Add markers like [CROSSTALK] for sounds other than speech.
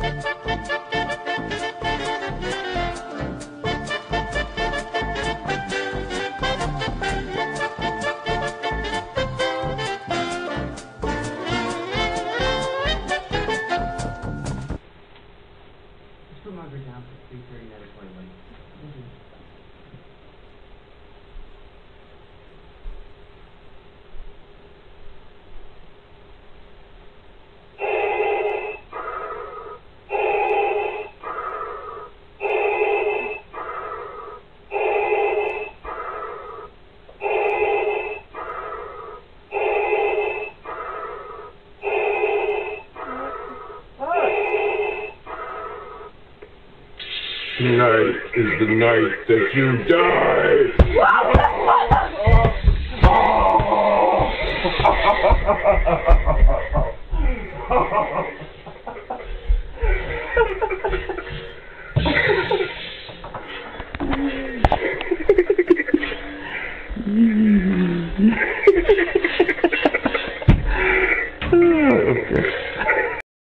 Just put Margaret down for 339. Tonight is the night that you die. [LAUGHS]